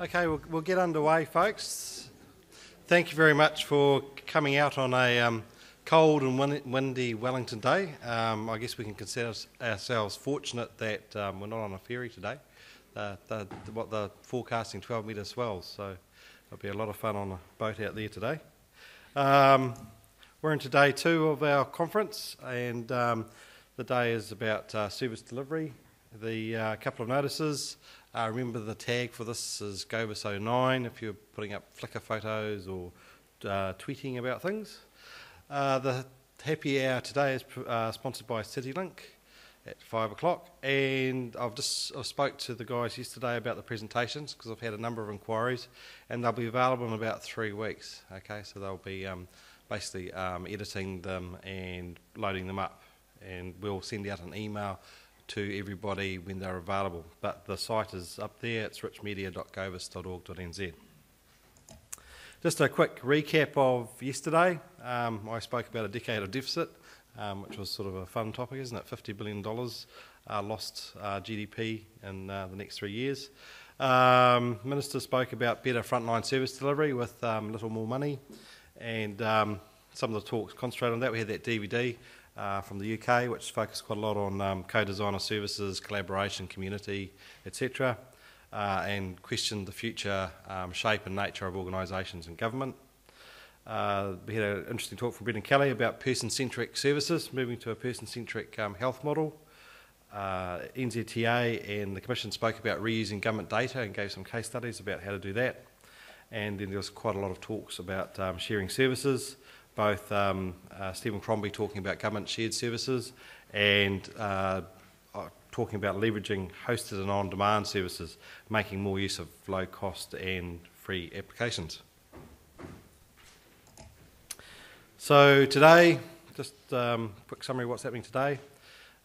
Okay, we'll, we'll get underway, folks. Thank you very much for coming out on a um, cold and windy Wellington day. Um, I guess we can consider ourselves fortunate that um, we're not on a ferry today. Uh, the, the, what the forecasting 12 metre swells, so it'll be a lot of fun on a boat out there today. Um, we're into day two of our conference, and um, the day is about uh, service delivery. The uh, couple of notices. Uh, remember the tag for this is GOVIS09 if you're putting up Flickr photos or uh, tweeting about things. Uh, the happy hour today is uh, sponsored by CityLink at five o'clock, and I've just I spoke to the guys yesterday about the presentations because I've had a number of inquiries, and they'll be available in about three weeks. Okay, so they'll be um, basically um, editing them and loading them up, and we'll send out an email to everybody when they're available. But the site is up there, it's richmedia.govis.org.nz. Just a quick recap of yesterday. Um, I spoke about a decade of deficit, um, which was sort of a fun topic, isn't it? $50 billion uh, lost uh, GDP in uh, the next three years. Um, Minister spoke about better frontline service delivery with um, little more money, and um, some of the talks concentrated on that. We had that DVD uh, from the UK, which focused quite a lot on um, co-designer services, collaboration, community, etc., uh, and questioned the future um, shape and nature of organisations and government. Uh, we had an interesting talk from Brendan Kelly about person-centric services, moving to a person-centric um, health model. Uh, NZTA and the Commission spoke about reusing government data and gave some case studies about how to do that. And then there was quite a lot of talks about um, sharing services both um, uh, Stephen Crombie talking about government shared services and uh, uh, talking about leveraging hosted and on-demand services, making more use of low cost and free applications. So today, just um, quick summary of what's happening today.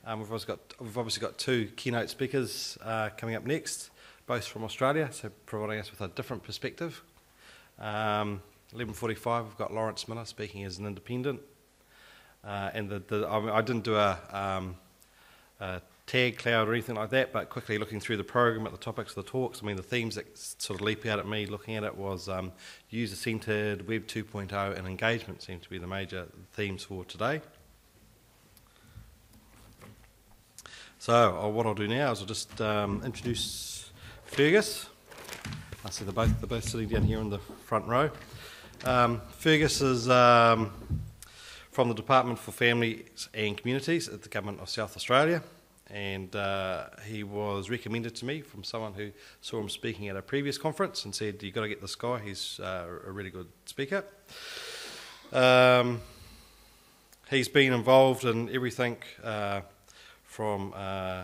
Um, we've, obviously got, we've obviously got two keynote speakers uh, coming up next, both from Australia, so providing us with a different perspective. Um, 11.45, we've got Lawrence Miller speaking as an independent. Uh, and the, the, I, didn't do a, um, a, tag cloud or anything like that, but quickly looking through the program at the topics of the talks, I mean, the themes that sort of leap out at me looking at it was um, user-centered, Web 2.0 and engagement seem to be the major themes for today. So uh, what I'll do now is I'll just um, introduce Fergus. I see they're both, they're both sitting down here in the front row. Um, Fergus is um, from the Department for Families and Communities at the Government of South Australia, and uh, he was recommended to me from someone who saw him speaking at a previous conference and said, You've got to get this guy, he's uh, a really good speaker. Um, he's been involved in everything uh, from uh,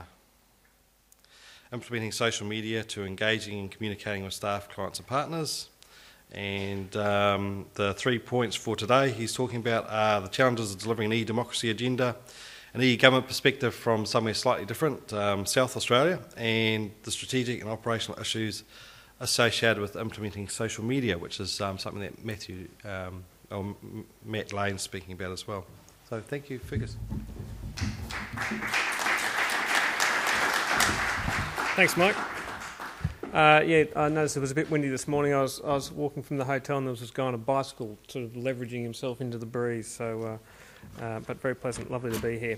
implementing social media to engaging and communicating with staff, clients, and partners. And um, the three points for today he's talking about are the challenges of delivering an e democracy agenda, an e government perspective from somewhere slightly different, um, South Australia, and the strategic and operational issues associated with implementing social media, which is um, something that Matthew um, or Matt Lane's speaking about as well. So thank you, Fergus. Thanks, Mike. Uh, yeah, I noticed it was a bit windy this morning. I was I was walking from the hotel and there was this guy on a bicycle, sort of leveraging himself into the breeze. So, uh, uh, but very pleasant, lovely to be here.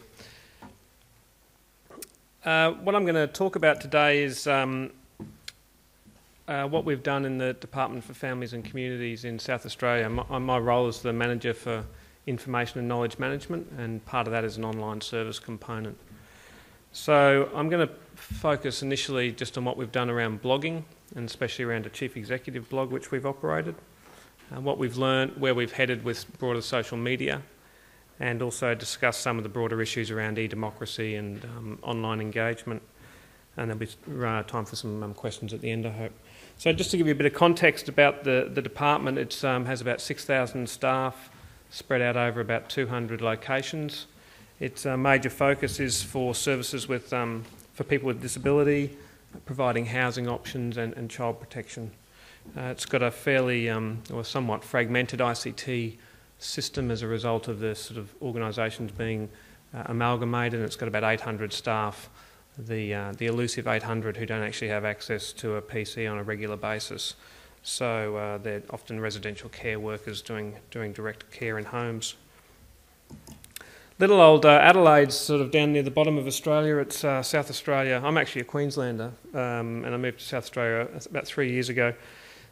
Uh, what I'm going to talk about today is um, uh, what we've done in the Department for Families and Communities in South Australia. My, my role is the manager for information and knowledge management, and part of that is an online service component. So I'm going to focus initially just on what we've done around blogging, and especially around a chief executive blog which we've operated, and what we've learned, where we've headed with broader social media, and also discuss some of the broader issues around e-democracy and um, online engagement. And there'll be uh, time for some um, questions at the end, I hope. So just to give you a bit of context about the, the department, it um, has about 6,000 staff spread out over about 200 locations. Its uh, major focus is for services with, um, for people with disability, providing housing options and, and child protection. Uh, it's got a fairly um, or somewhat fragmented ICT system as a result of the sort of organisations being uh, amalgamated, and it's got about 800 staff the uh, the elusive 800 who don't actually have access to a PC on a regular basis. So uh, they're often residential care workers doing doing direct care in homes. Little old uh, Adelaide's sort of down near the bottom of Australia. It's uh, South Australia. I'm actually a Queenslander, um, and I moved to South Australia about three years ago.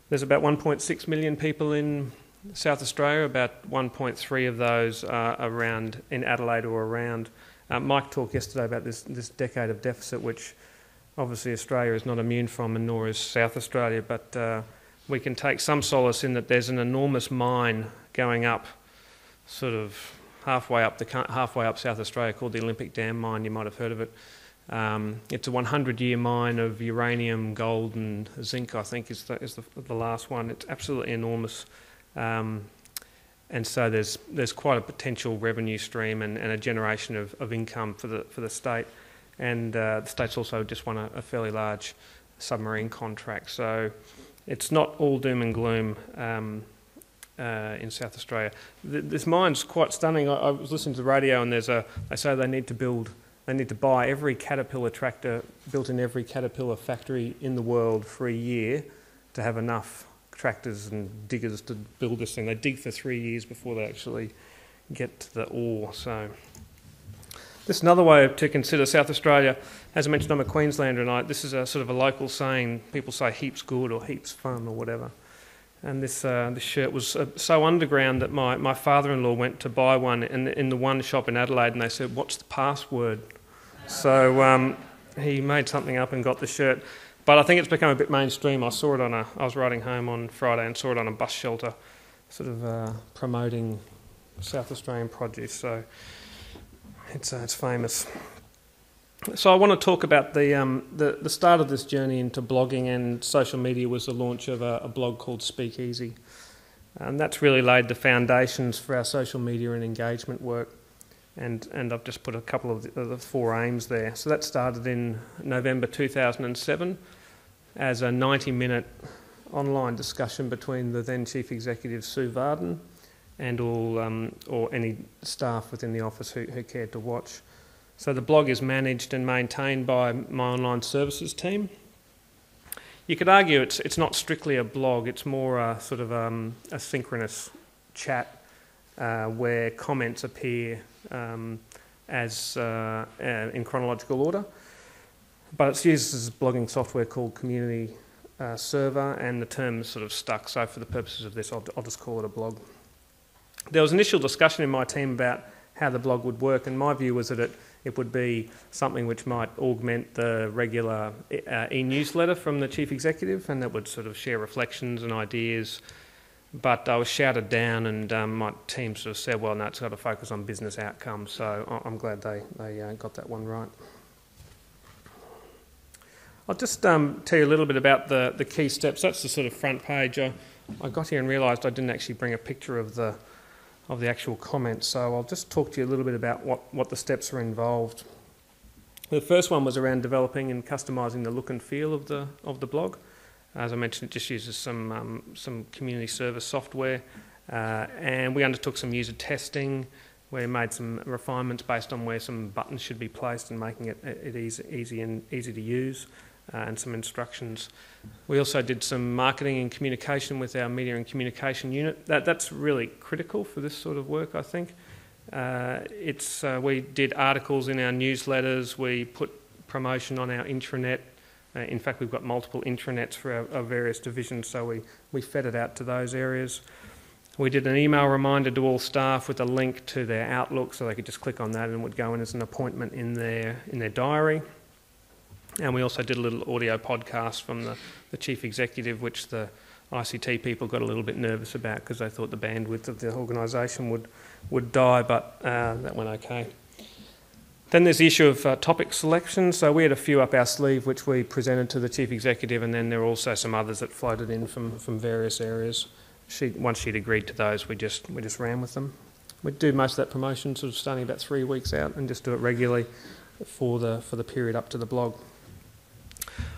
There's about 1.6 million people in South Australia. About 1.3 of those are around in Adelaide or around. Uh, Mike talked yesterday about this this decade of deficit, which obviously Australia is not immune from, and nor is South Australia. But uh, we can take some solace in that there's an enormous mine going up, sort of halfway up the halfway up South Australia called the Olympic Dam mine. You might have heard of it. Um, it's a 100-year mine of uranium, gold, and zinc. I think is the, is the, the last one. It's absolutely enormous, um, and so there's there's quite a potential revenue stream and, and a generation of, of income for the for the state. And uh, the state's also just won a, a, fairly large submarine contract. So it's not all doom and gloom. Um, uh, in South Australia. this mine's quite stunning. I, I, was listening to the radio, and there's a. They say they need to build, they need to buy every Caterpillar tractor built in every Caterpillar factory in the world for a year to have enough tractors and diggers to build this thing. They dig for three years before they actually get to the ore. So. This is another way to consider South Australia. As I mentioned, I'm a Queenslander, and I, this is a sort of a local saying. People say heaps good or heaps fun or whatever. And this, uh, this shirt was uh, so underground that my, my father in law went to buy one in, in the one shop in Adelaide and they said, What's the password? So um, he made something up and got the shirt. But I think it's become a bit mainstream. I saw it on a, I was riding home on Friday and saw it on a bus shelter, sort of uh, promoting South Australian produce. So it's, uh, it's famous. So I want to talk about the, um, the, the start of this journey into blogging and social media was the launch of a, a blog called Speakeasy, and that's really laid the foundations for our social media and engagement work. And and I've just put a couple of the, of the four aims there. So that started in November 2007 as a 90-minute online discussion between the then chief executive Sue Vardon and all um, or any staff within the office who, who cared to watch. So the blog is managed and maintained by my online services team. You could argue it's, it's not strictly a blog, it's more a sort of um, a synchronous chat uh, where comments appear um, as uh, uh, in chronological order. But it's used as blogging software called Community uh, Server, and the term is sort of stuck. So, for the purposes of this, I'll, I'll just call it a blog. There was initial discussion in my team about how the blog would work, and my view was that it it would be something which might augment the regular uh, e newsletter from the chief executive, and that would sort of share reflections and ideas. But I was shouted down, and um, my team sort of said, well, no, it's got to focus on business outcomes. So I'm glad they, they uh, got that one right. I'll just um, tell you a little bit about the, the key steps. That's the sort of front page. I, I got here and realised I didn't actually bring a picture of the of the actual comments. So I'll just talk to you a little bit about what, what the steps are involved. The first one was around developing and customising the look and feel of the of the blog. As I mentioned, it just uses some um, some Community Server software, uh, and we undertook some user testing. We made some refinements based on where some buttons should be placed and making it, it easy, easy and easy to use and some instructions. We also did some marketing and communication with our media and communication unit. That, that's really critical for this sort of work, I think. Uh, it's, uh, we did articles in our newsletters, we put promotion on our intranet. Uh, in fact, we've got multiple intranets for our, our, various divisions, so we, we fed it out to those areas. We did an email reminder to all staff with a link to their Outlook so they could just click on that and it would go in as an appointment in their, in their diary. And we also did a little audio podcast from the, the chief executive, which the ICT people got a little bit nervous about because they thought the bandwidth of the organisation would, would die, but uh, that went okay. Then there's the issue of uh, topic selection. So we had a few up our sleeve which we presented to the chief executive, and then there were also some others that floated in from, from various areas. She, once she'd agreed to those, we just, we just ran with them. We do most of that promotion sort of starting about three weeks out and just do it regularly for the, for the period up to the blog.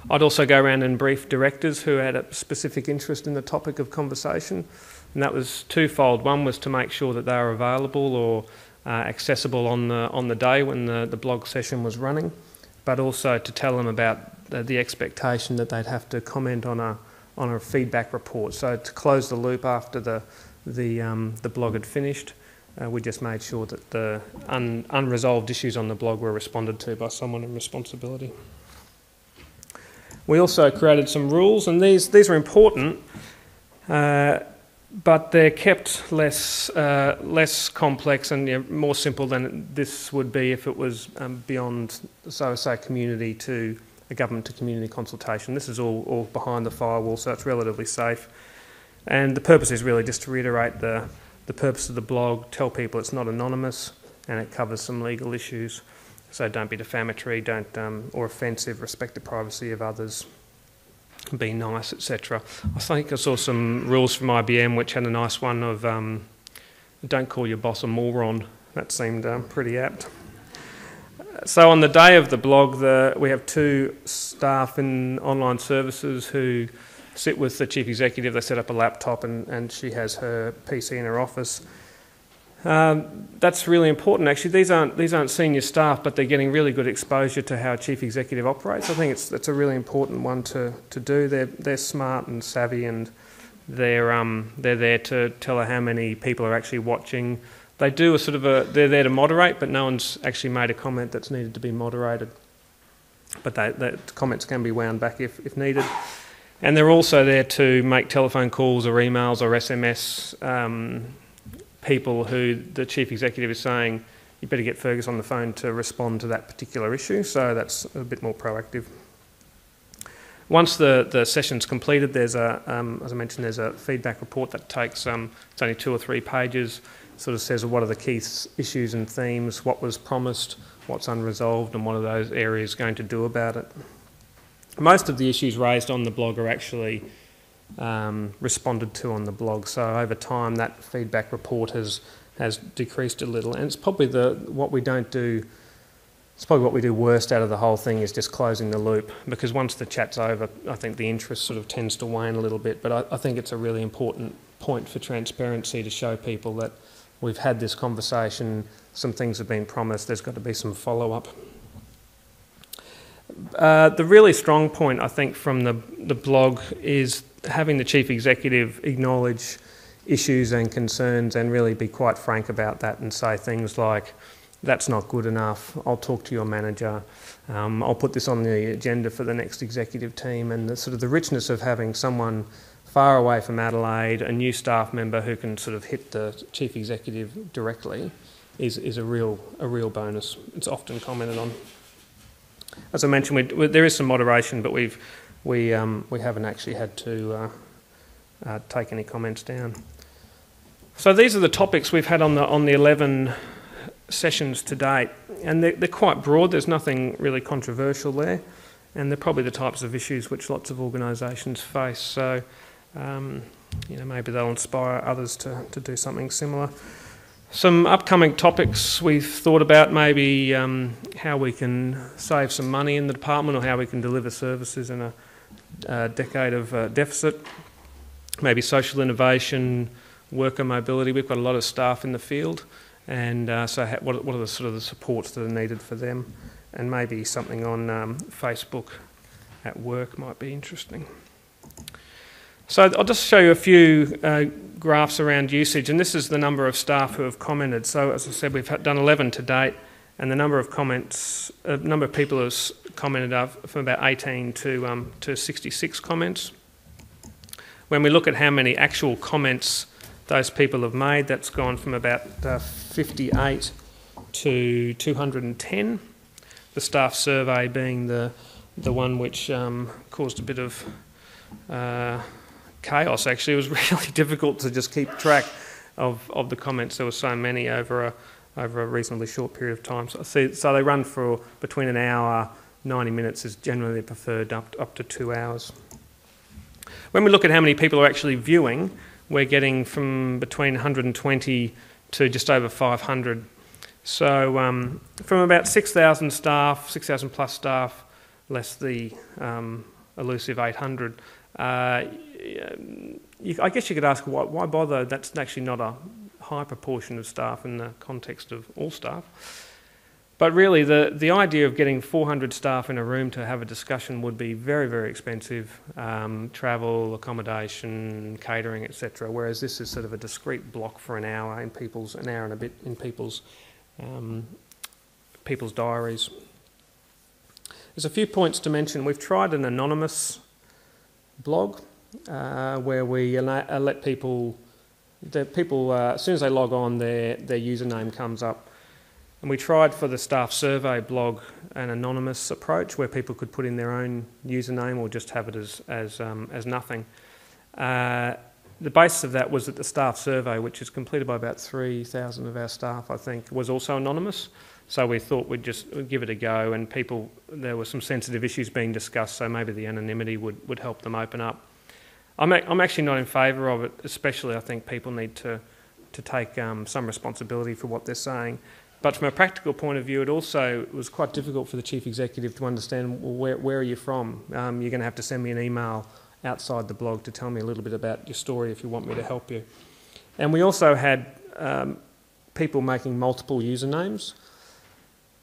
I'd also go around and brief directors who had a specific interest in the topic of conversation, and that was twofold. One was to make sure that they were available or uh, accessible on the on the day when the, the blog session was running, but also to tell them about the, the expectation that they'd have to comment on a on a feedback report. So to close the loop after the the um, the blog had finished, uh, we just made sure that the un, unresolved issues on the blog were responded to by someone in responsibility. We also created some rules, and these these are important. Uh, but they're kept less uh, less complex and you know, more simple than this would be if it was um, beyond, so say, community to a government to community consultation. This is all, all behind the firewall, so it's relatively safe. And the purpose is really just to reiterate the the purpose of the blog, tell people it's not anonymous, and it covers some legal issues. So don't be defamatory, don't um, or offensive, respect the privacy of others be nice, etc. I think I saw some rules from IBM which had a nice one of um, don't call your boss a moron. That seemed um, pretty apt. So on the day of the blog, the, we have two staff in online services who sit with the chief executive. They set up a laptop and, and she has her PC in her office um, that's really important. Actually, these aren't these aren't senior staff, but they're getting really good exposure to how a chief executive operates. I think it's it's a really important one to, to do. They're they're smart and savvy, and they're um, they're there to tell her how many people are actually watching. They do a sort of a they're there to moderate, but no one's actually made a comment that's needed to be moderated. But the comments can be wound back if, if needed. And they're also there to make telephone calls or emails or SMS um, people who the chief executive is saying, you better get Fergus on the phone to respond to that particular issue. So that's a bit more proactive. Once the, the session's completed, there's a, um, as I mentioned, there's a feedback report that takes, um, it's only two or three pages, sort of says what are the key issues and themes, what was promised, what's unresolved, and what are those areas going to do about it. Most of the issues raised on the blog are actually um, responded to on the blog. So over time, that feedback report has has decreased a little, and it's probably the what we don't do. It's probably what we do worst out of the whole thing is just closing the loop because once the chat's over, I think the interest sort of tends to wane a little bit. But I, I think it's a really important point for transparency to show people that we've had this conversation, some things have been promised, there's got to be some follow up. Uh, the really strong point, I think, from the, the blog is having the chief executive acknowledge issues and concerns and really be quite frank about that and say things like, that's not good enough, I'll talk to your manager, um, I'll put this on the agenda for the next executive team, and the sort of the richness of having someone far away from Adelaide, a new staff member who can sort of hit the chief executive directly, is, is a real a real bonus. It's often commented on. As I mentioned, we, there is some moderation, but we've we, um, we haven't actually had to uh, uh, take any comments down. So these are the topics we've had on the, on the 11 sessions to date, and they're, they're quite broad, there's nothing really controversial there, and they're probably the types of issues which lots of organisations face. So, um, you know, maybe they'll inspire others to, to do something similar. Some upcoming topics we've thought about maybe um, how we can save some money in the department or how we can deliver services in a uh, decade of uh, deficit, maybe social innovation, worker mobility. We've got a lot of staff in the field, and uh, so what, what, are the sort of the supports that are needed for them? And maybe something on um, Facebook at work might be interesting. So I'll just show you a few uh, graphs around usage, and this is the number of staff who have commented. So as I said, we've done 11 to date, and the number of comments, a uh, number of people have commented are from about 18 to, um, to 66 comments. When we look at how many actual comments those people have made, that's gone from about uh, 58 to 210. The staff survey being the, the one which um, caused a bit of uh, chaos, actually. It was really difficult to just keep track of, of the comments. There were so many over a, over a reasonably short period of time. So, so they run for between an hour 90 minutes is generally preferred up, up to two hours. When we look at how many people are actually viewing, we're getting from between 120 to just over 500. So from about 6,000 staff, 6,000 plus staff, less the um, elusive 800. Uh, you, I guess you could ask why, why bother? That's actually not a high proportion of staff in the context of all staff. But really, the, the idea of getting 400 staff in a room to have a discussion would be very, very expensive um, travel, accommodation, catering, etc. Whereas this is sort of a discrete block for an hour in people's, an hour and a bit in people's, um, people's diaries. There's a few points to mention. We've tried an anonymous blog uh, where we let people, the people uh, as soon as they log on, their, their username comes up and we tried for the staff survey blog an anonymous approach where people could put in their own username or just have it as, as, um, as nothing. Uh, the basis of that was that the staff survey, which is completed by about 3,000 of our staff, I think, was also anonymous. So we thought we'd just give it a go, and people, there were some sensitive issues being discussed, so maybe the anonymity would, would help them open up. I'm, a, I'm actually not in favour of it, especially I think people need to, to take um, some responsibility for what they're saying. But from a practical point of view, it also was quite difficult for the chief executive to understand well, where, where are you from? Um, you're going to have to send me an email outside the blog to tell me a little bit about your story if you want me to help you. And we also had um, people making multiple usernames.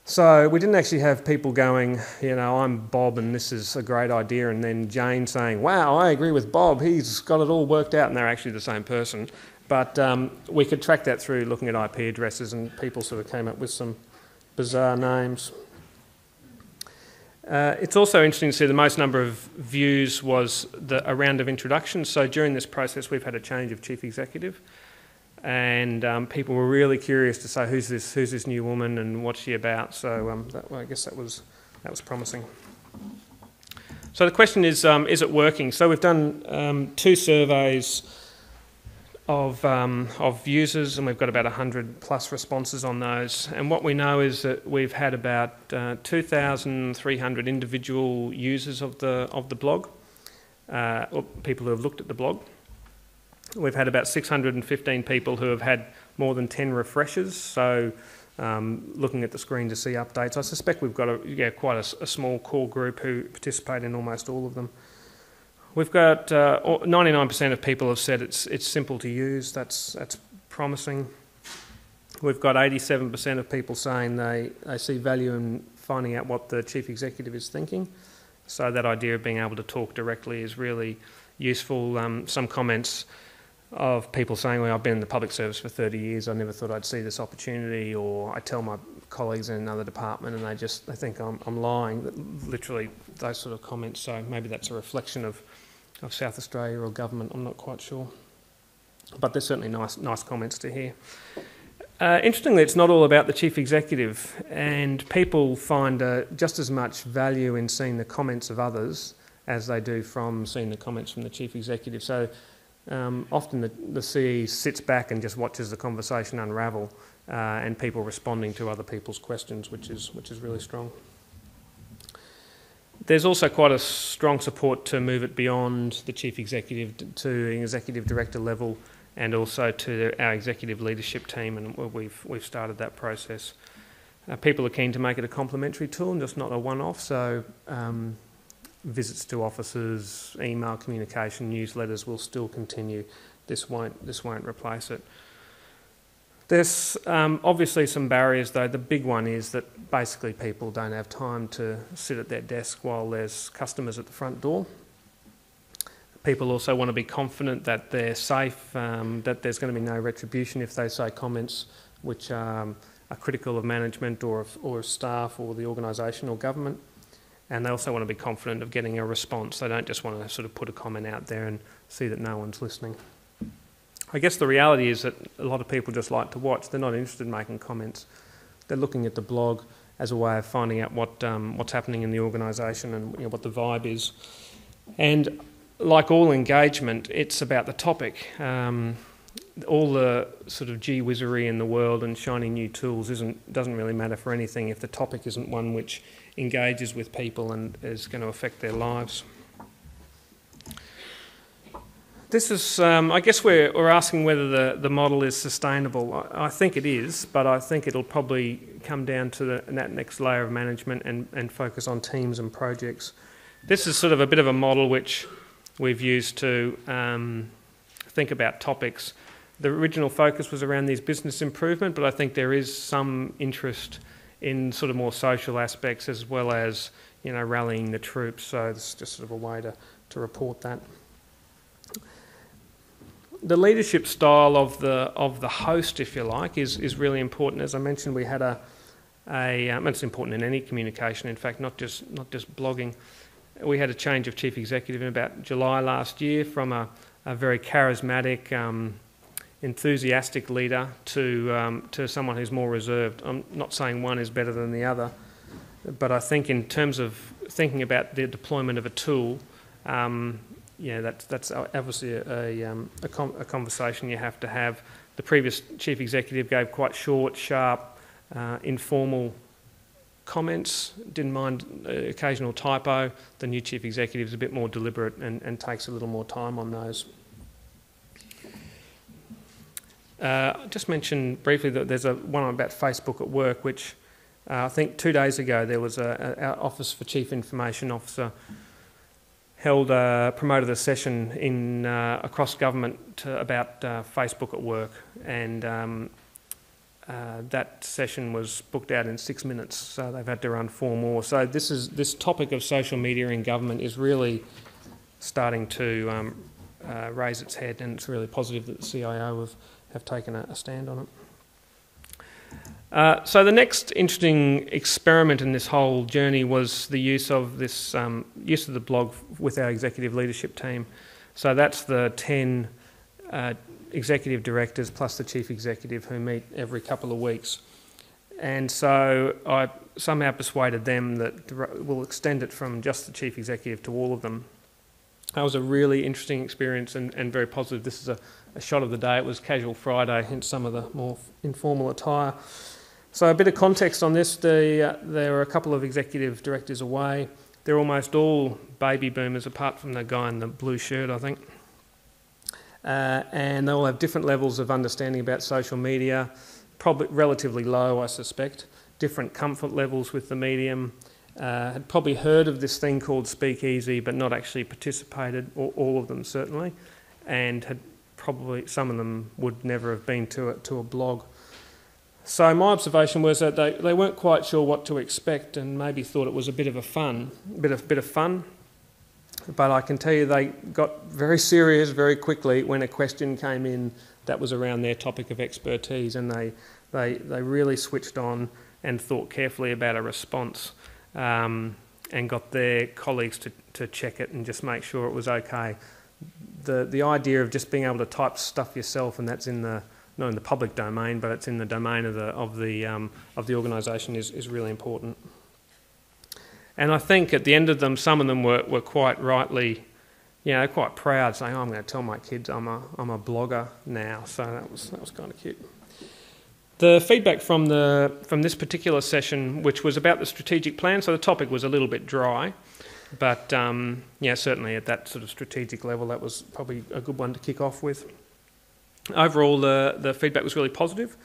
So we didn't actually have people going, you know, I'm Bob and this is a great idea, and then Jane saying, wow, I agree with Bob, he's got it all worked out, and they're actually the same person. But um, we could track that through looking at IP addresses, and people sort of came up with some bizarre names. Uh, it's also interesting to see the most number of views was the, a round of introductions. So during this process, we've had a change of chief executive, and um, people were really curious to say who's this, who's this new woman, and what's she about. So um, that, well, I guess that was that was promising. So the question is, um, is it working? So we've done um, two surveys of, um, of users, and we've got about 100 plus responses on those. And what we know is that we've had about uh, 2,300 individual users of the, of the blog, uh, or people who have looked at the blog. We've had about 615 people who have had more than 10 refreshes, so um, looking at the screen to see updates. I suspect we've got a, yeah, quite a, a small core group who participate in almost all of them. We've got uh, 99% of people have said it's, it's simple to use. That's, that's promising. We've got 87% of people saying they, they see value in finding out what the chief executive is thinking. So that idea of being able to talk directly is really useful. Um, some comments of people saying, well, I've been in the public service for 30 years, I never thought I'd see this opportunity, or I tell my colleagues in another department and they just they think I'm, I'm lying. Literally those sort of comments. So maybe that's a reflection of of South Australia or government. I'm not quite sure, but they're certainly nice nice comments to hear. Uh, interestingly, it's not all about the chief executive, and people find uh, just as much value in seeing the comments of others as they do from seeing the comments from the chief executive. So um, often the, the CE sits back and just watches the conversation unravel, uh, and people responding to other people's questions, which is which is really strong. There's also quite a strong support to move it beyond the chief executive to executive director level and also to our executive leadership team, and we've, we've started that process. Uh, people are keen to make it a complementary tool and just not a one off, so um, visits to offices, email communication, newsletters will still continue. This won't, this won't replace it. There's um, obviously some barriers, though. The big one is that basically people don't have time to sit at their desk while there's customers at the front door. People also want to be confident that they're safe, um, that there's going to be no retribution if they say comments which um, are critical of management or, or staff or the organisation or government. And they also want to be confident of getting a response. They don't just want to sort of put a comment out there and see that no one's listening. I guess the reality is that a lot of people just like to watch. They're not interested in making comments. They're looking at the blog as a way of finding out what um, what's happening in the organisation and you know, what the vibe is. And like all engagement, it's about the topic. Um, all the sort of gee whizzery in the world and shiny new tools isn't doesn't really matter for anything if the topic isn't one which engages with people and is going to affect their lives. This is, um, I guess we're, we're asking whether the, the model is sustainable. I, I, think it is, but I think it'll probably come down to the, that next layer of management and, and focus on teams and projects. This is sort of a bit of a model which we've used to um, think about topics. The original focus was around these business improvement, but I think there is some interest in sort of more social aspects as well as you know rallying the troops. So it's just sort of a way to, to report that. The leadership style of the of the host, if you like, is is really important. As I mentioned, we had a a um, it's important in any communication. In fact, not just not just blogging. We had a change of chief executive in about July last year from a, a very charismatic. Um, enthusiastic leader to, um, to someone who's more reserved. I'm not saying one is better than the other, but I think in terms of thinking about the deployment of a tool, um, yeah, that's, that's obviously a, a, um, a, com- a, conversation you have to have. The previous chief executive gave quite short, sharp, uh, informal comments, didn't mind occasional typo. The new chief executive is a bit more deliberate and, and takes a little more time on those. Uh, just mention briefly that there's a one about Facebook at work, which uh, I think two days ago there was a, a, our Office for Chief Information Officer held a, promoted a session in uh, across government about uh, Facebook at work, and um, uh, that session was booked out in six minutes, so they've had to run four more. So this is this topic of social media in government is really starting to um, uh, raise its head, and it's really positive that the CIO have have taken a, a stand on it. Uh, so the next interesting experiment in this whole journey was the use of this um, use of the blog with our executive leadership team. So that's the ten uh, executive directors plus the chief executive who meet every couple of weeks. And so I somehow persuaded them that we'll extend it from just the chief executive to all of them. That was a really interesting experience and, and very positive. This is a a shot of the day. It was casual Friday, hence some of the more informal attire. So, a bit of context on this the, uh, there were a couple of executive directors away. They're almost all baby boomers, apart from the guy in the blue shirt, I think. Uh, and they all have different levels of understanding about social media, probably relatively low, I suspect. Different comfort levels with the medium. Uh, had probably heard of this thing called Speakeasy, but not actually participated, or all of them certainly, and had probably some of them would never have been to a, to a blog. So my observation was that they, they weren't quite sure what to expect and maybe thought it was a bit of a fun, bit of bit of fun. But I can tell you they got very serious very quickly when a question came in that was around their topic of expertise, and they they they really switched on and thought carefully about a response. Um, and got their colleagues to, to check it and just make sure it was okay the, the idea of just being able to type stuff yourself and that's in the not in the public domain, but it's in the domain of the of the um, of the organisation is, is really important. And I think at the end of them, some of them were, were quite rightly, you know, quite proud, saying, oh, "I'm going to tell my kids I'm a I'm a blogger now." So that was that was kind of cute. The feedback from the from this particular session, which was about the strategic plan, so the topic was a little bit dry. But um, yeah, certainly at that sort of strategic level, that was probably a good one to kick off with. Overall, the, the feedback was really positive,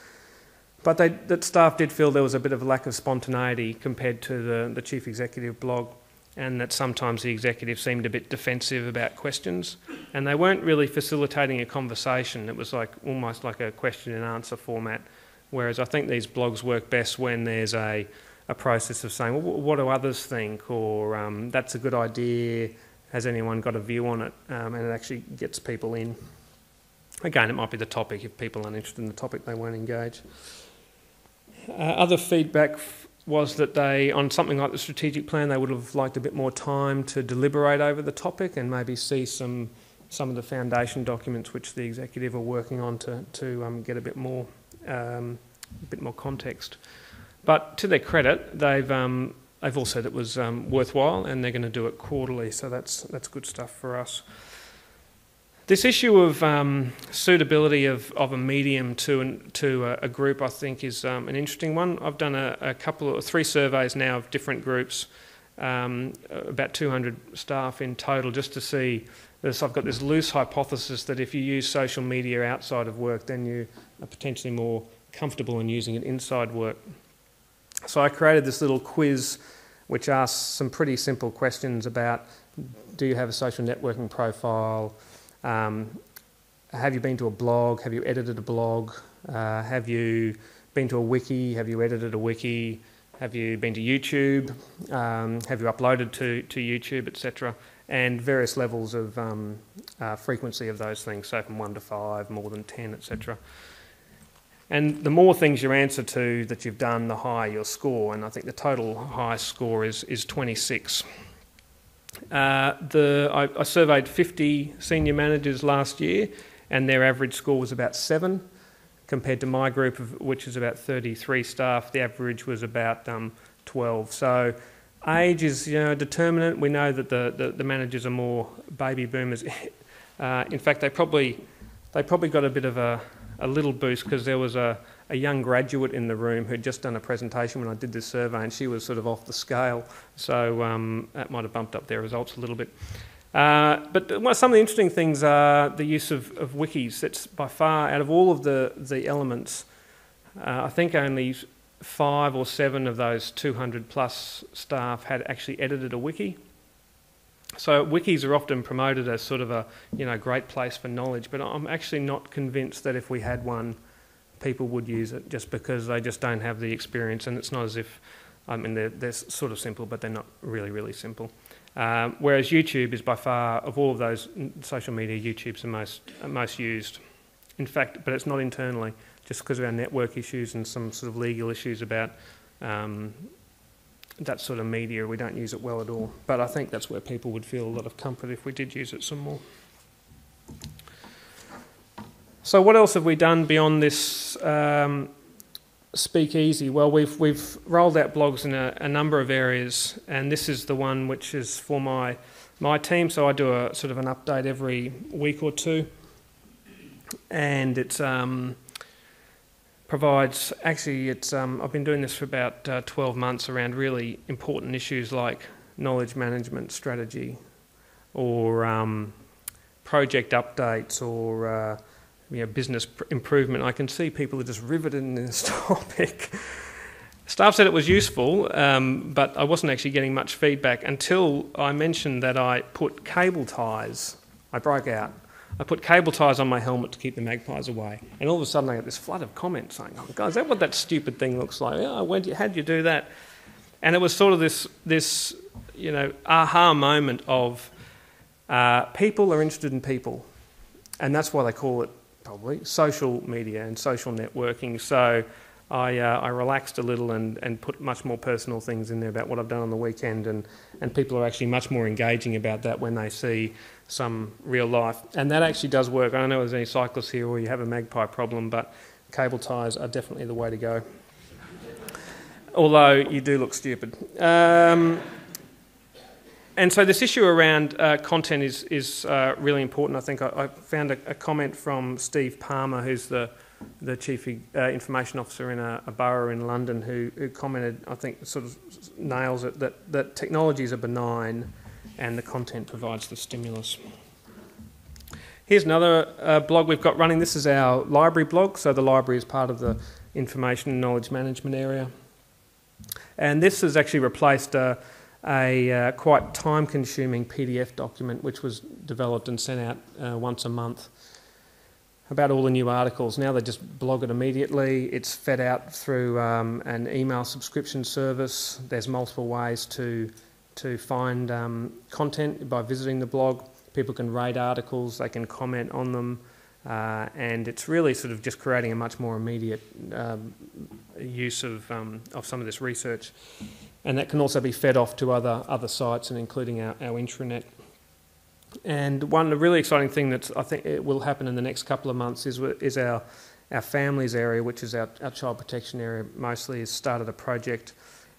but they, that staff did feel there was a bit of a lack of spontaneity compared to the, the chief executive blog, and that sometimes the executive seemed a bit defensive about questions, and they weren't really facilitating a conversation. It was like almost like a question and answer format. Whereas I think these blogs work best when there's a a process of saying, well, what do others think, or um, that's a good idea. Has anyone got a view on it? Um, and it actually gets people in. Again, it might be the topic. If people aren't interested in the topic, they won't engage. Uh, other feedback was that they, on something like the strategic plan, they would have liked a bit more time to deliberate over the topic and maybe see some some of the foundation documents which the executive are working on to to um, get a bit more um, a bit more context. But to their credit, they've um, they've all said it was um, worthwhile, and they're going to do it quarterly. So that's that's good stuff for us. This issue of um, suitability of, of a medium to an, to a, a, group, I think, is um, an interesting one. I've done a, a couple of three surveys now of different groups, um, about 200 staff in total, just to see this. I've got this loose hypothesis that if you use social media outside of work, then you are potentially more comfortable in using it inside work. So I created this little quiz which asks some pretty simple questions about do you have a social networking profile? Um, have you been to a blog? Have you edited a blog? Uh, have you been to a wiki? Have you edited a wiki? have you been to YouTube, um, have you uploaded to, to YouTube, etc., and various levels of um, uh, frequency of those things, so from 1 to 5, more than 10, etc. And the more things you answer to that you've done, the higher your score. And I think the total highest score is, is 26. Uh, the, I, I, surveyed 50 senior managers last year, and their average score was about 7, compared to my group, of, which is about 33 staff. The average was about um, 12. So age is you know, determinant. We know that the, the, the managers are more baby boomers. Uh, in fact, they probably, they probably got a bit of a, a little boost because there was a, a young graduate in the room who'd just done a presentation when I did this survey, and she was sort of off the scale. So um, that might have bumped up their results a little bit. Uh, but some of the interesting things are the use of, of wikis. That's by far, out of all of the, the elements, uh, I think only five or seven of those 200 plus staff had actually edited a wiki. So wikis are often promoted as sort of a you know great place for knowledge, but I'm actually not convinced that if we had one, people would use it just because they just don't have the experience, and it's not as if I mean they're, they're sort of simple, but they're not really really simple. Um, whereas YouTube is by far of all of those social media, YouTube's the most most used. In fact, but it's not internally, just because of our network issues and some sort of legal issues about um, that sort of media, we don't use it well at all. But I think that's where people would feel a lot of comfort if we did use it some more. So, what else have we done beyond this um, speakeasy? Well, we've, we've rolled out blogs in a, a, number of areas, and this is the one which is for my, my team. So, I do a sort of an update every week or two, and it's. Um, provides actually it's um, I've been doing this for about uh, 12 months around really important issues like knowledge management strategy or um, project updates or uh, you know, business pr- improvement. I can see people are just riveted in this topic. Staff said it was useful, um, but I wasn't actually getting much feedback until I mentioned that I put cable ties. I broke out I put cable ties on my helmet to keep the magpies away. And all of a sudden, I get this flood of comments saying, oh, God, is that what that stupid thing looks like? Oh, when you, how did you do that? And it was sort of this, this you know, aha moment of uh, people are interested in people. And that's why they call it probably social media and social networking. So I, uh, I relaxed a little and, and put much more personal things in there about what I've done on the weekend, and, and people are actually much more engaging about that when they see some real life. And that actually does work. I don't know if there's any cyclists here or you have a magpie problem, but cable ties are definitely the way to go. Although you do look stupid. Um, and so this issue around uh, content is, is uh, really important. I think I, I found a, a, comment from Steve Palmer, who's the, the Chief uh, Information Officer in a, a, borough in London, who, who commented, I think sort of nails it, that, that technologies are benign and the content provides the stimulus. Here's another uh, blog we've got running. This is our library blog. So the library is part of the information and knowledge management area. And this has actually replaced a, a uh, quite time consuming PDF document which was developed and sent out uh, once a month about all the new articles. Now they just blog it immediately. It's fed out through um, an email subscription service. There's multiple ways to to find um, content by visiting the blog. People can rate articles, they can comment on them, uh, and it's really sort of just creating a much more immediate um, use of, um, of some of this research. And that can also be fed off to other, other sites, and including our, our intranet. And one really exciting thing that I think it will happen in the next couple of months is, is our, our families area, which is our, our child protection area mostly, has started a project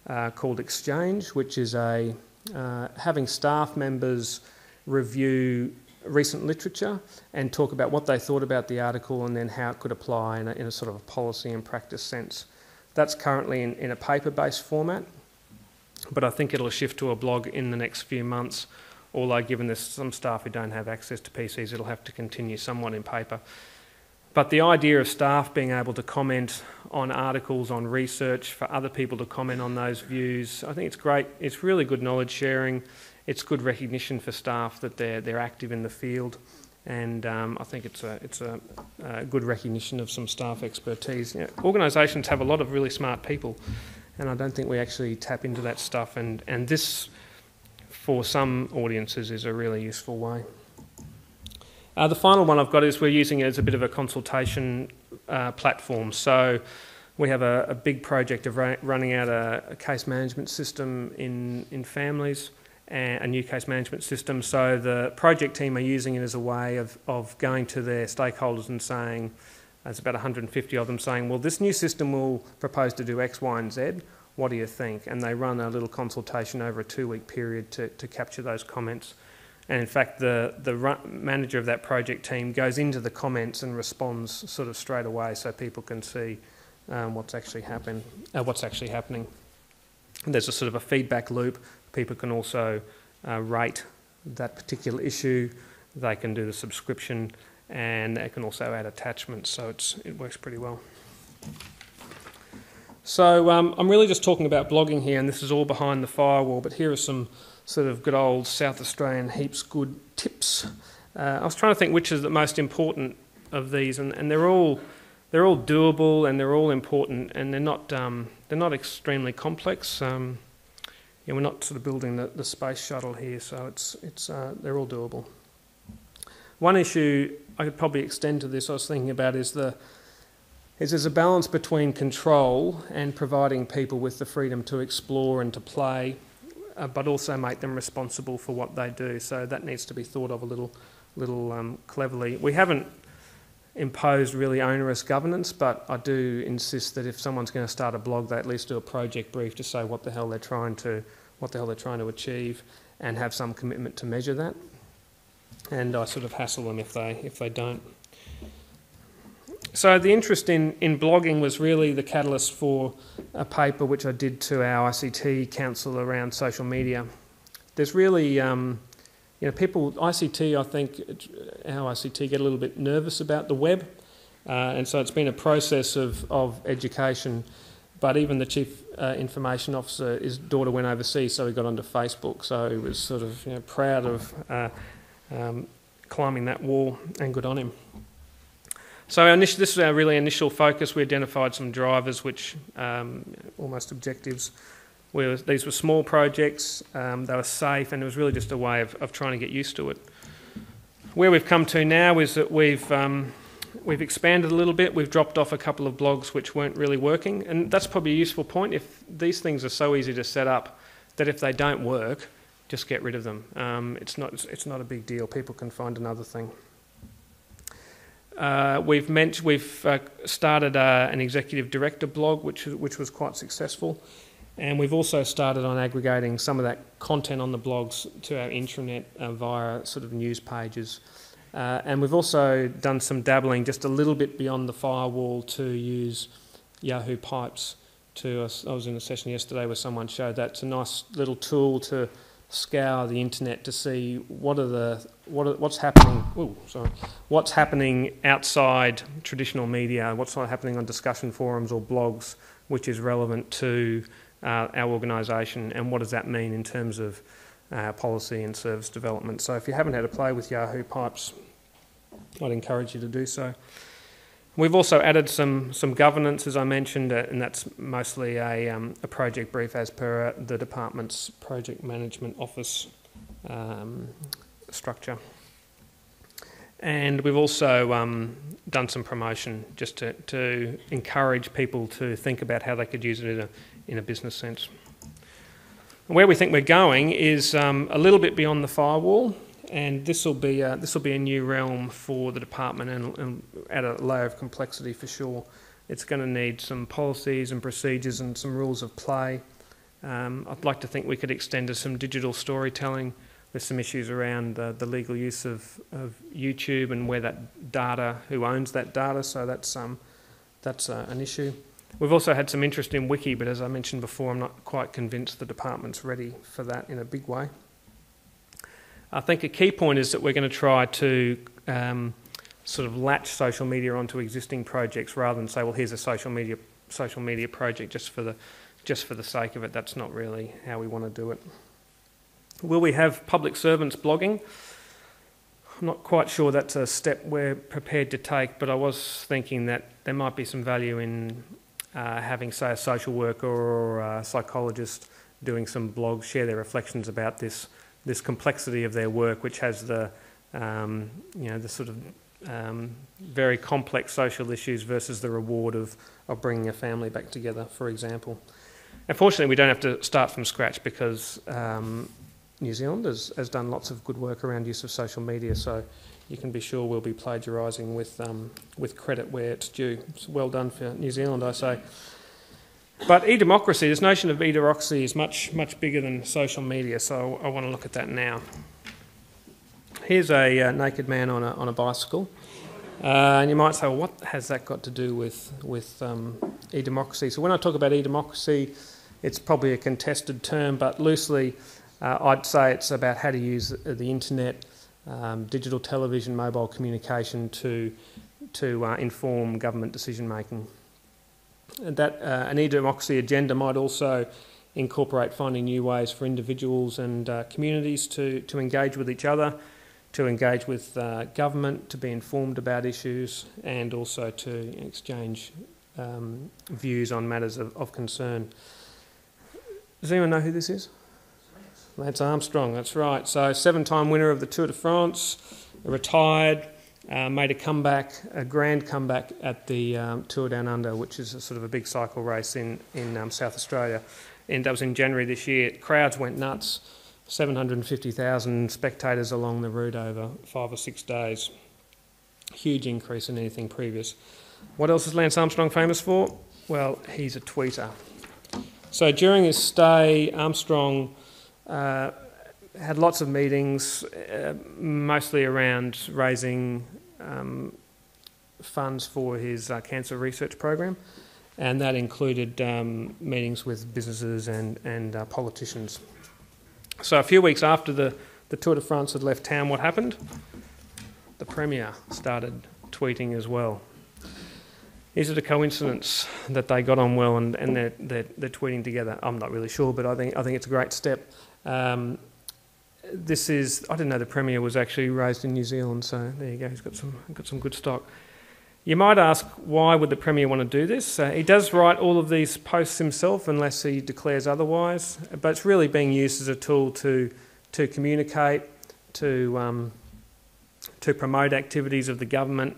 uh, called Exchange, which is a uh, having staff members review recent literature and talk about what they thought about the article and then how it could apply in a, in a sort of a policy and practice sense. That's currently in, in a paper based format, but I think it'll shift to a blog in the next few months. Although, given there's some staff who don't have access to PCs, it'll have to continue somewhat in paper. But the idea of staff being able to comment on articles, on research, for other people to comment on those views, I think it's great. It's really good knowledge sharing. It's good recognition for staff that they're, they're active in the field. And um, I think it's a, it's a, a, good recognition of some staff expertise. You know, organisations have a lot of really smart people, and I don't think we actually tap into that stuff. And, and this, for some audiences, is a really useful way. Uh, the final one I've got is we're using it as a bit of a consultation uh, platform. So we have a, a big project of ra- running out a, a, case management system in, in families, and a new case management system. So the project team are using it as a way of, of going to their stakeholders and saying, there's about 150 of them saying, well, this new system will propose to do X, Y, and Z. What do you think? And they run a little consultation over a two week period to, to capture those comments. And in fact, the, the manager of that project team goes into the comments and responds sort of straight away so people can see um, what's, actually happen, uh, what's actually happening. And there's a sort of a feedback loop. People can also uh, rate that particular issue. They can do the subscription and they can also add attachments, so it's, it works pretty well. So um, I'm really just talking about blogging here, and this is all behind the firewall, but here are some sort of good old South Australian heaps good tips. Uh, I was trying to think which is the most important of these, and, and they're all they're all doable and they're all important, and they're not um, they're not extremely complex. Um, yeah, we're not sort of building the, the space shuttle here, so it's it's uh, they're all doable. One issue I could probably extend to this. I was thinking about is the is there's a balance between control and providing people with the freedom to explore and to play, uh, but also make them responsible for what they do. So that needs to be thought of a little, little um, cleverly. We haven't imposed really onerous governance, but I do insist that if someone's going to start a blog, they at least do a project brief to say what the hell they're trying to, what the hell they're trying to achieve, and have some commitment to measure that. And I sort of hassle them if they if they don't. So the interest in, in blogging was really the catalyst for a paper which I did to our ICT council around social media. There's really, um, you know, people, ICT, I think, our ICT get a little bit nervous about the web. Uh, and so it's been a process of, of education. But even the chief uh, information officer, his daughter went overseas, so he got onto Facebook. So he was sort of you know, proud of uh, um, climbing that wall, and good on him. So initial, this was our really initial focus. We identified some drivers, which um, almost objectives. We these were small projects, um, they were safe, and it was really just a way of, of trying to get used to it. Where we've come to now is that we've um, we've expanded a little bit. We've dropped off a couple of blogs which weren't really working, and that's probably a useful point. If these things are so easy to set up that if they don't work, just get rid of them. Um, it's not it's not a big deal. People can find another thing. Uh, we've meant, we've uh, started uh, an executive director blog, which which was quite successful, and we've also started on aggregating some of that content on the blogs to our intranet uh, via sort of news pages, uh, and we've also done some dabbling just a little bit beyond the firewall to use Yahoo Pipes. To I was in a session yesterday where someone showed that it's a nice little tool to scour the internet to see what are the what are, what's happening. Ooh, sorry, what's happening outside traditional media? What's not happening on discussion forums or blogs, which is relevant to uh, our organisation, and what does that mean in terms of uh, policy and service development? So, if you haven't had a play with Yahoo Pipes, I'd encourage you to do so. We've also added some, some governance, as I mentioned, uh, and that's mostly a, um, a project brief as per uh, the department's project management office um, structure. And we've also um, done some promotion just to, to encourage people to think about how they could use it in a, in a business sense. Where we think we're going is um, a little bit beyond the firewall and this will be a, this will be a new realm for the department and, and at a layer of complexity for sure. It's going to need some policies and procedures and some rules of play. Um, I'd like to think we could extend to some digital storytelling. There's some issues around the, the legal use of, of YouTube and where that data, who owns that data. So that's um, that's uh, an issue. We've also had some interest in Wiki, but as I mentioned before, I'm not quite convinced the department's ready for that in a big way. I think a key point is that we're going to try to um, sort of latch social media onto existing projects rather than say, well, here's a social media social media project just for the just for the sake of it. That's not really how we want to do it. Will we have public servants blogging? I'm not quite sure that's a step we're prepared to take, but I was thinking that there might be some value in uh, having, say, a social worker or a psychologist doing some blogs share their reflections about this this complexity of their work, which has the um, you know the sort of um, very complex social issues versus the reward of, of bringing a family back together, for example. Unfortunately, we don't have to start from scratch because um, New Zealand has, has done lots of good work around use of social media, so you can be sure we'll be plagiarising with, um, with credit where it's due. It's well done for New Zealand, I say. But e-democracy, this notion of e-democracy is much, much bigger than social media, so I want to look at that now. Here's a uh, naked man on a, on a bicycle. Uh, and you might say, well, what has that got to do with, with um, e-democracy? So when I talk about e-democracy, it's probably a contested term, but loosely uh, I'd say it's about how to use the internet, um, digital television, mobile communication to, to uh, inform government decision making. That uh, an e-democracy agenda might also incorporate finding new ways for individuals and uh, communities to, to engage with each other, to engage with uh, government, to be informed about issues, and also to exchange um, views on matters of, of concern. Does anyone know who this is? Lance Armstrong, that's right. So, seven time winner of the Tour de France, retired, uh, made a comeback, a grand comeback at the um, Tour Down Under, which is a sort of a big cycle race in, in um, South Australia. And that was in January this year. Crowds went nuts 750,000 spectators along the route over five or six days. Huge increase in anything previous. What else is Lance Armstrong famous for? Well, he's a tweeter. So during his stay, Armstrong uh, had lots of meetings, uh, mostly around raising um, funds for his uh, cancer research program, and that included um, meetings with businesses and, and uh, politicians. So, a few weeks after the, the Tour de France had left town, what happened? The Premier started tweeting as well. Is it a coincidence that they got on well and, and they're, they're, they're tweeting together? I'm not really sure, but I think, I think it's a great step. Um, this is, I didn't know the Premier was actually raised in New Zealand, so there you go, he's got some, got some good stock. You might ask, why would the Premier want to do this? Uh, he does write all of these posts himself unless he declares otherwise, but it's really being used as a tool to, to communicate, to, um, to promote activities of the government.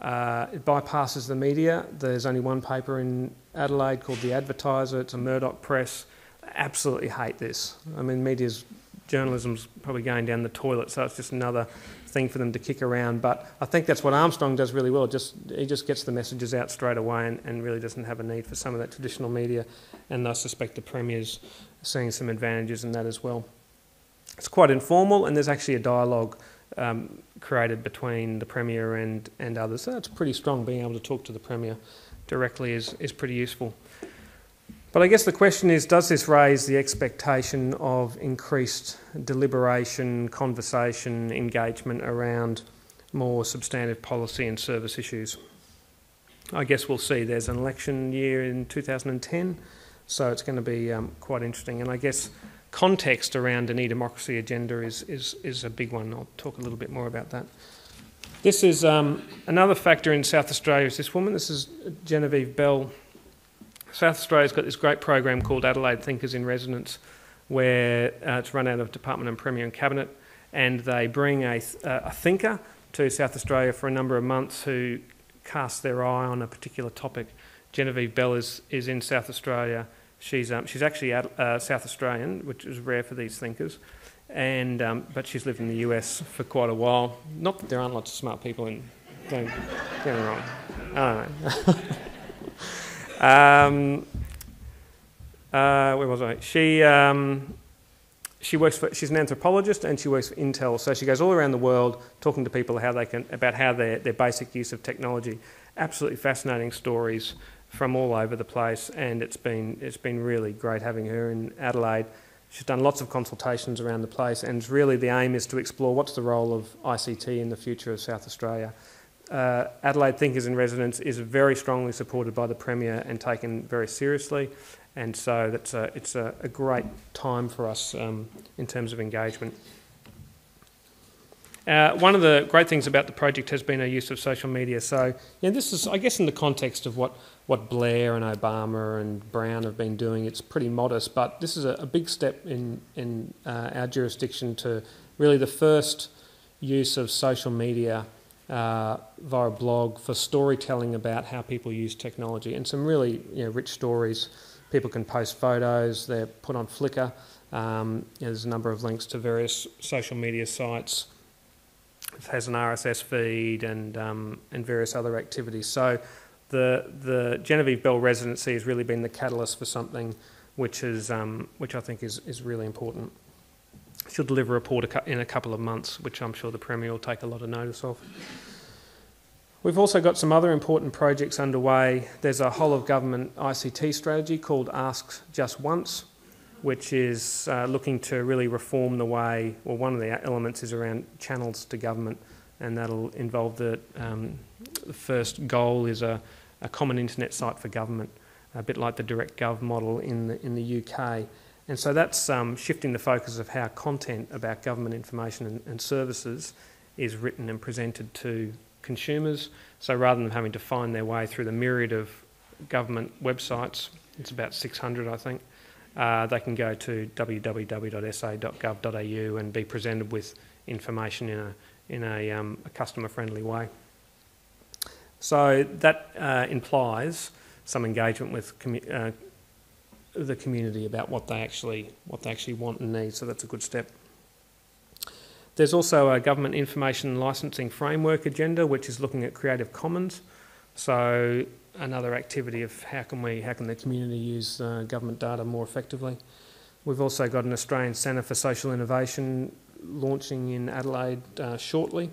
Uh, it bypasses the media. There's only one paper in Adelaide called The Advertiser, it's a Murdoch press. I absolutely hate this. I mean, media's journalism's probably going down the toilet, so it's just another thing for them to kick around. But I think that's what Armstrong does really well. Just he just gets the messages out straight away and, and really doesn't have a need for some of that traditional media. And I suspect the premier's seeing some advantages in that as well. It's quite informal, and there's actually a dialogue um, created between the premier and and others. So that's pretty strong. Being able to talk to the premier directly is is pretty useful. But I guess the question is does this raise the expectation of increased deliberation, conversation, engagement around more substantive policy and service issues? I guess we'll see. There's an election year in 2010, so it's going to be um, quite interesting. And I guess context around an e democracy agenda is, is, is a big one. I'll talk a little bit more about that. This is um, another factor in South Australia is this woman. This is Genevieve Bell South Australia's got this great program called Adelaide Thinkers in Residence, where uh, it's run out of Department and Premier and Cabinet, and they bring a, uh, a thinker to South Australia for a number of months who casts their eye on a particular topic. Genevieve Bell is, is in South Australia. She's, um, she's actually uh, South Australian, which is rare for these thinkers, and, um, but she's lived in the US for quite a while. Not that there aren't lots of smart people in, don't get me wrong. I don't know. Um, uh, where was I? She, um, she works for, she's an anthropologist and she works for Intel. So she goes all around the world talking to people how they can, about how their, their basic use of technology. Absolutely fascinating stories from all over the place, and it's been, it's been really great having her in Adelaide. She's done lots of consultations around the place, and really the aim is to explore what's the role of ICT in the future of South Australia uh, Adelaide Thinkers in Residence is very strongly supported by the Premier and taken very seriously. And so that's a, it's a, a great time for us um, in terms of engagement. Uh, one of the great things about the project has been our use of social media. So, yeah, this is, I guess, in the context of what, what Blair and Obama and Brown have been doing, it's pretty modest, but this is a, a big step in, in uh, our jurisdiction to really the first use of social media uh, via blog for storytelling about how people use technology and some really you know, rich stories. People can post photos, they're put on Flickr. Um, there's a number of links to various social media sites. It has an RSS feed and, um, and various other activities. So the, the Genevieve Bell residency has really been the catalyst for something which, is, um, which I think is, is really important. She'll deliver a report in a couple of months, which I'm sure the Premier will take a lot of notice of. We've also got some other important projects underway. There's a whole of government ICT strategy called Ask Just Once, which is uh, looking to really reform the way, well, one of the elements is around channels to government, and that'll involve the, um, the first goal is a, a, common internet site for government, a bit like the DirectGov model in the, in the UK. And so that's um, shifting the focus of how content about government information and, and services is written and presented to consumers. So rather than having to find their way through the myriad of government websites, it's about 600, I think, uh, they can go to www.sa.gov.au and be presented with information in a, in a, um, a customer friendly way. So that uh, implies some engagement with commu- uh, the community about what they actually what they actually want and need. So that's a good step. There's also a government information licensing framework agenda, which is looking at Creative Commons. So another activity of how can we, how can the community use uh, government data more effectively. We've also got an Australian Centre for Social Innovation launching in Adelaide uh, shortly,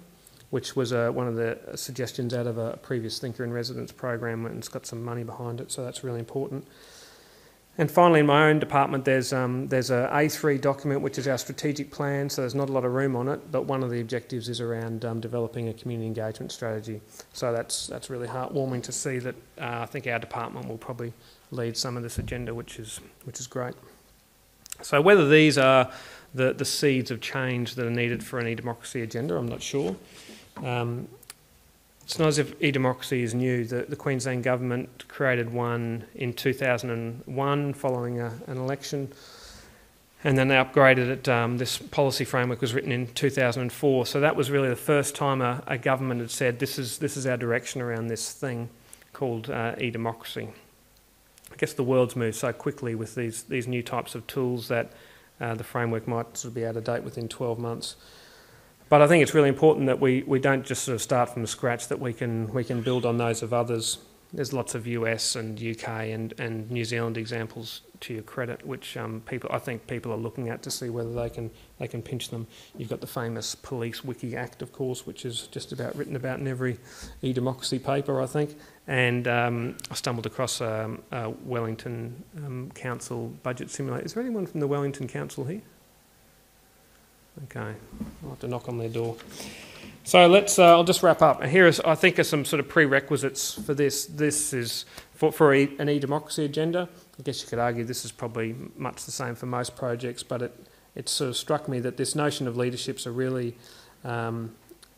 which was uh, one of the suggestions out of a previous Thinker in Residence program, and it's got some money behind it, so that's really important. And finally, in my own department, there's, um, there's a A3 document, which is our strategic plan, so there's not a lot of room on it, but one of the objectives is around um, developing a community engagement strategy. So that's, that's really heartwarming to see that uh, I think our department will probably lead some of this agenda, which is, which is great. So whether these are the, the seeds of change that are needed for an e-democracy agenda, I'm not sure. Um, it's not as if e-democracy is new. The, the, Queensland government created one in 2001 following a, an election, and then they upgraded it. Um, this policy framework was written in 2004, so that was really the first time a, a government had said, "This is this is our direction around this thing called uh, e-democracy." I guess the world's moved so quickly with these these new types of tools that uh, the framework might sort of be out of date within 12 months. But I think it's really important that we, we don't just sort of start from scratch, that we can, we can build on those of others. There's lots of US and UK and, and New Zealand examples to your credit, which um, people I think people are looking at to see whether they can they can pinch them. You've got the famous Police Wiki Act, of course, which is just about written about in every e-democracy paper, I think. And um, I stumbled across a, a Wellington um, Council budget simulator. Is there anyone from the Wellington Council here? Okay, I'll have to knock on their door. So let's. Uh, I'll just wrap up. And here is, I think, are some sort of prerequisites for this. This is for, for an e-democracy agenda. I guess you could argue this is probably much the same for most projects, but it it sort of struck me that this notion of leadership's a really um,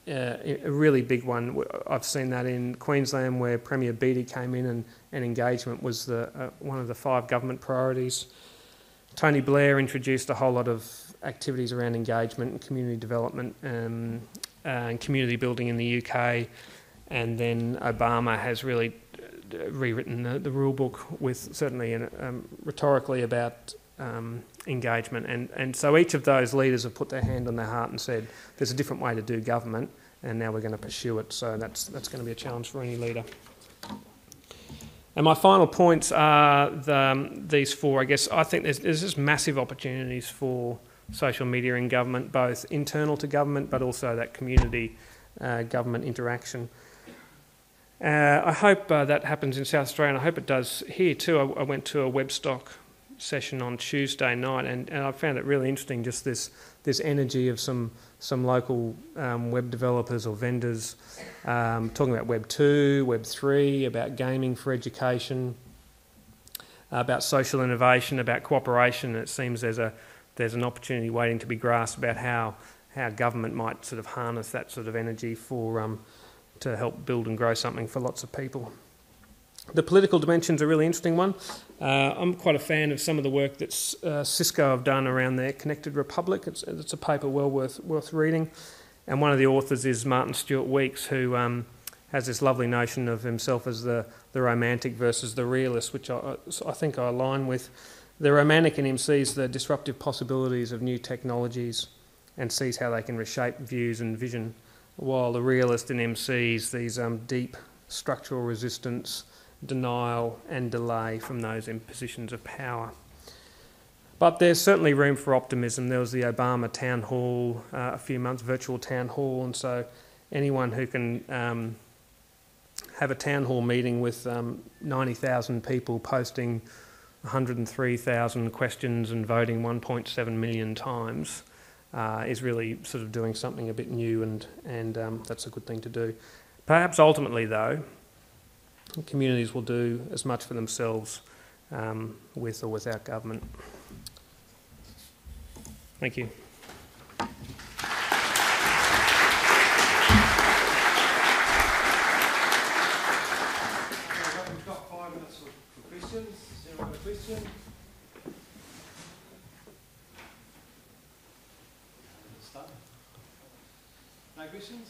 uh, a really big one. I've seen that in Queensland, where Premier Beattie came in and, and engagement was the uh, one of the five government priorities. Tony Blair introduced a whole lot of activities around engagement and community development um, uh, and community building in the UK. And then Obama has really uh, rewritten the, the rule book with certainly um, rhetorically about um, engagement. And, and so each of those leaders have put their hand on their heart and said, there's a different way to do government, and now we're going to pursue it. So that's, that's going to be a challenge for any leader. And my final points are the, um, these four. I guess I think there's, there's just massive opportunities for social media in government, both internal to government but also that community uh, government interaction. Uh, I hope uh, that happens in South Australia, and I hope it does here too. I, I, went to a Webstock session on Tuesday night, and, and I found it really interesting. Just this this energy of some some local um, web developers or vendors um, talking about Web two, Web three, about gaming for education, about social innovation, about cooperation. It seems there's a there's an opportunity waiting to be grasped about how how government might sort of harness that sort of energy for um, to help build and grow something for lots of people. The political dimension's a really interesting one. Uh, I'm quite a fan of some of the work that uh, Cisco have done around their Connected Republic. It's, it's, a paper well worth worth reading, and one of the authors is Martin Stewart Weeks, who um, has this lovely notion of himself as the, the romantic versus the realist, which I, I think I align with. The romantic in him sees the disruptive possibilities of new technologies and sees how they can reshape views and vision, while the realist in him sees these um, deep structural resistance, denial, and delay from those in positions of power. But there's certainly room for optimism. There was the Obama town hall uh, a few months, virtual town hall, and so anyone who can um, have a town hall meeting with um, 90,000 people posting 103,000 questions and voting 1.7 million times uh, is really sort of doing something a bit new, and, and um, that's a good thing to do. Perhaps ultimately, though, communities will do as much for themselves um, with or without government. Thank you. We've got five minutes for for questions. Is anyone have a question? Start. No questions?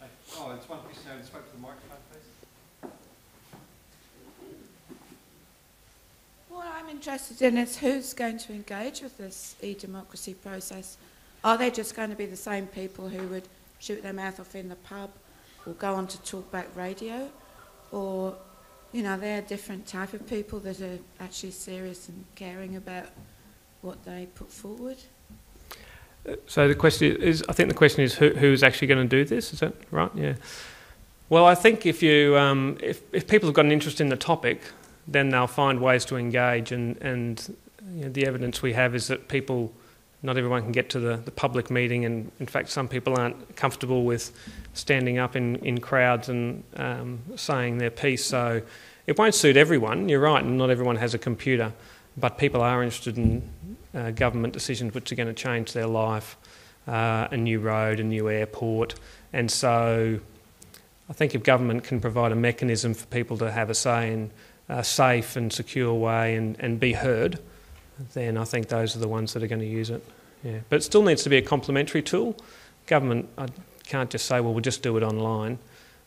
No. Oh, it's one question. I spoke to the microphone, please. What I'm interested in is who's going to engage with this e-democracy process. Are they just going to be the same people who would shoot their mouth off in the pub or go on to talkback radio? Or, you know, they're a different type of people that are actually serious and caring about what they put forward? So the question is, I think the question is who, who's actually going to do this? Is that right? Yeah. Well, I think if you, um, if, if people have got an interest in the topic, then they'll find ways to engage. And, and you know, the evidence we have is that people, not everyone can get to the, the public meeting, and in fact, some people aren't comfortable with standing up in, in crowds and um, saying their piece. So it won't suit everyone. You're right, and not everyone has a computer, but people are interested in uh, government decisions which are going to change their life. Uh, a new road, a new airport, and so I think if government can provide a mechanism for people to have a say in a safe and secure way and, and be heard, then I think those are the ones that are going to use it. Yeah. But it still needs to be a complementary tool. Government I can't just say, well, we'll just do it online.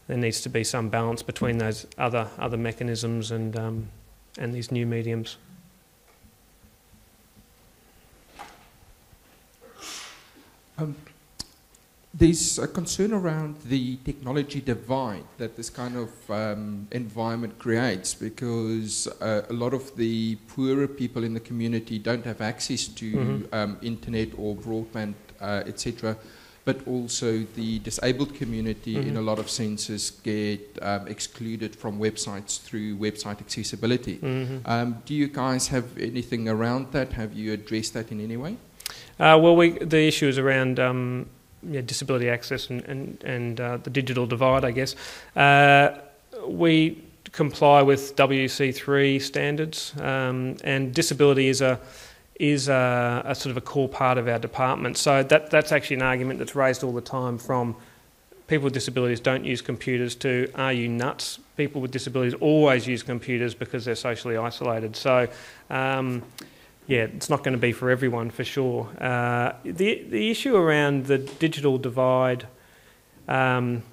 There needs to be some balance between those other other mechanisms and um, and these new mediums. Um, there's a concern around the technology divide that this kind of um, environment creates because uh, a lot of the poorer people in the community don't have access to Mhm. um, internet or broadband, uh, etc. But also the disabled community, in Mhm. a lot of senses, get um, excluded from websites through website accessibility. hmm Um, do you guys have anything around that? Have you addressed that in any way? Uh, well, we, the issue is around um, yeah, disability access and, and, and uh, the digital divide, I guess. Uh, we comply with WC3 standards, um, and disability is a is a, a sort of a core part of our department. So that that's actually an argument that's raised all the time from people with disabilities don't use computers to are you nuts? People with disabilities always use computers because they're socially isolated. So. Um, yeah, it's not going to be for everyone for sure. Uh, the the issue around the digital divide, um,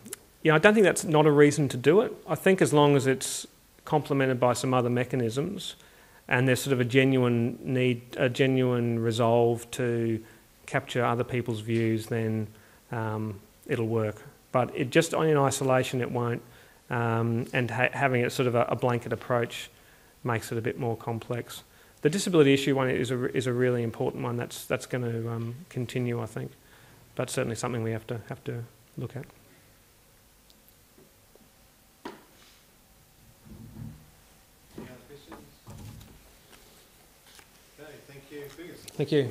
you know, I don't think that's not a reason to do it. I think as long as it's complemented by some other mechanisms, and there's sort of a genuine need, a genuine resolve to capture other people's views, then um, it'll work. But it just on in isolation, it won't. Um, and ha- having it sort of a, a blanket approach makes it a bit more complex. The disability issue one is a, is a really important one. That's, that's going to um, continue, I think, but certainly something we have to, have to look at. Any other questions? Okay, thank you. Fergus. Thank you.